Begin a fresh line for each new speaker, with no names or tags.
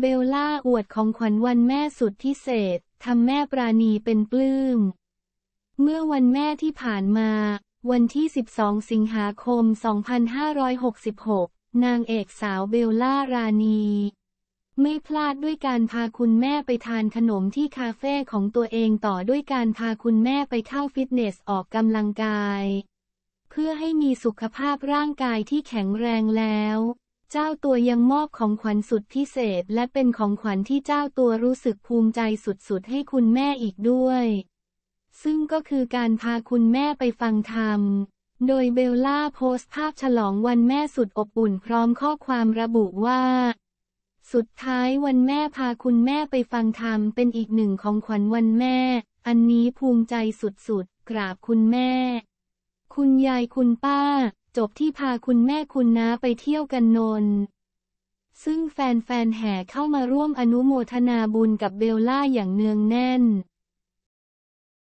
เบลล่าอวดของขวัญวันแม่สุดพิเศษ ทำแม่ปราณีเป็นปลื้ม เมื่อวันแม่ที่ผ่านมา วันที่ 12 สิงหาคม 2566 นางเอกสาวเบลล่ารานีไม่พลาดด้วยการพาคุณแม่ไปทานขนมที่คาเฟ่ของตัวเองต่อด้วยการพาคุณแม่ไปเข้าฟิตเนสออกกำลังกาย เพื่อให้มีสุขภาพร่างกายที่แข็งแรงแล้ว เจ้าตัวยังมอบของขวัญสุดพิเศษ และเป็นของขวัญที่เจ้าตัวรู้สึกภูมิใจสุดๆ ให้คุณแม่อีกด้วย ซึ่งก็คือการพาคุณแม่ไปฟังธรรม โดยเบลล่าโพสต์ภาพฉลองวันแม่สุดอบอุ่นพร้อมข้อความระบุว่า สุดท้ายวันแม่พาคุณแม่ไปฟังธรรมเป็นอีกหนึ่งของขวัญวันแม่ อันนี้ภูมิใจสุดๆ กราบคุณแม่ คุณยายคุณป้า จบที่พาคุณแม่คุณน้าไปเที่ยวกันนนท์ซึ่งแฟนๆแห่เข้ามาร่วมอนุโมทนาบุญกับเบลล่าอย่างเนืองแน่น